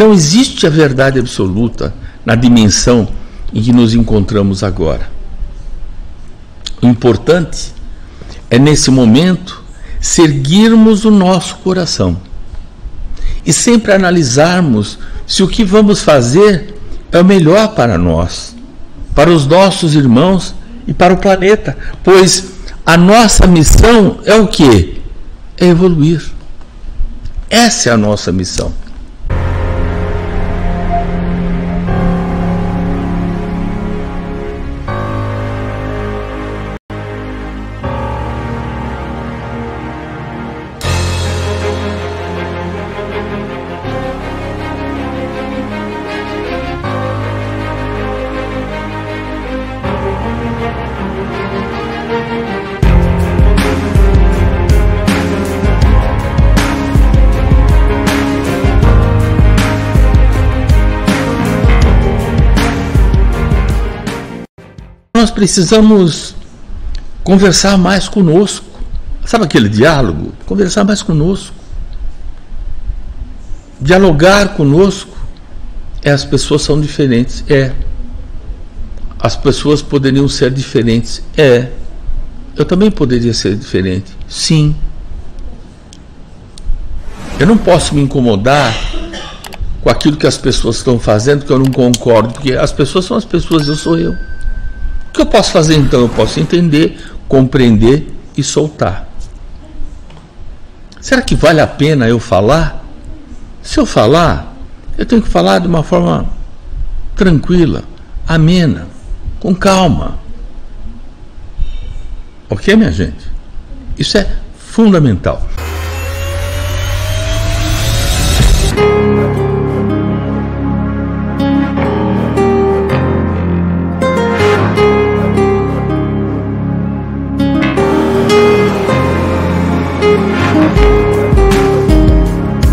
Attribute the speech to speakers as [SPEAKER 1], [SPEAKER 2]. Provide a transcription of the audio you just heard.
[SPEAKER 1] Não existe a verdade absoluta na dimensão em que nos encontramos agora. O importante é, nesse momento, seguirmos o nosso coração e sempre analisarmos se o que vamos fazer é o melhor para nós, para os nossos irmãos e para o planeta, pois a nossa missão é o que? É evoluir. Essa é a nossa missão. Nós precisamos conversar mais conosco. Sabe aquele diálogo? Conversar mais conosco. Dialogar conosco. É, as pessoas são diferentes. É. As pessoas poderiam ser diferentes. É. Eu também poderia ser diferente. Sim. Eu não posso me incomodar com aquilo que as pessoas estão fazendo, que eu não concordo, porque as pessoas são as pessoas, eu sou eu que eu posso fazer então? Eu posso entender, compreender e soltar. Será que vale a pena eu falar? Se eu falar, eu tenho que falar de uma forma tranquila, amena, com calma. Ok, minha gente? Isso é fundamental.